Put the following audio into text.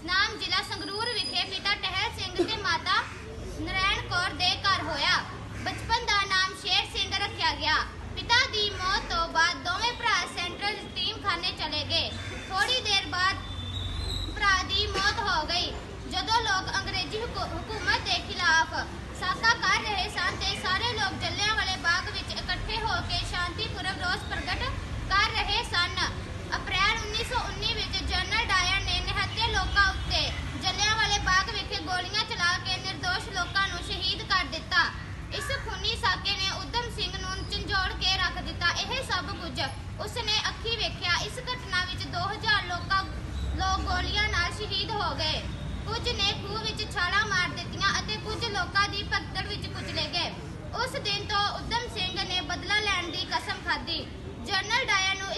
ਸਨਾਮ ਜ਼ਿਲ੍ਹਾ ਸੰਗਰੂਰ ਵਿਖੇ ਪਿਤਾ ਟਹਿਲ ਸਿੰਘ ਤੇ ਮਾਤਾ ਨਰੈਣ ਕੌਰ ਦੇ ਘਰ ਹੋਇਆ ਬਚਪਨ ਦਾ ਨਾਮ ਸ਼ੇਰ ਸਿੰਘ ਰੱਖਿਆ ਗਿਆ ਪਿਤਾ ਦੀ ਮੌਤ ਤੋਂ ਬਾਅਦ ਦੋਵੇਂ ਭਰਾ ਸੈਂਟਰਲ ਯਤੀਮਖਾਨੇ ਚਲੇ ਗਏ ਥੋੜੀ ਦੇਰ ਬਾਅਦ ਭਰਾ ਦੀ ਮੌਤ ਹੋ ਗਈ ਜਦੋਂ ਲੋਕ ਅੰਗਰੇਜ਼ੀ ਹੁਕੂ- ਹਕੂਮਤ ਸਭ ਕੁਝ। ਉਸ ਨੇ ਅੱਖੀ ਵੇਖਿਆ, ਇਸ ਘਟਨਾ ਵਿੱਚ 2000 ਲੋਕਾਂ, ਲੋਕ ਗੋਲੀਆਂ ਨਾਲ ਸ਼ਹੀਦ ਹੋ ਗਏ। ਕੁਝ ਨੇ ਖੂਹ ਵਿੱਚ ਛਾਲਾਂ ਮਾਰ ਦਿੱਤੀਆਂ ਅਤੇ ਕੁਝ ਲੋਕਾਂ ਦੀ ਭਗਦੜ ਵਿੱਚ ਕੁਚਲੇ ਗਏ। ਉਸ ਦਿਨ ਤੋਂ ਉਦਮ ਸਿੰਘ ਨੇ ਬਦਲਾ ਲੈਣ ਦੀ ਕਸਮ ਖਾਧੀ। ਜਨਰਲ ਡਾਇਰ ਨੂੰ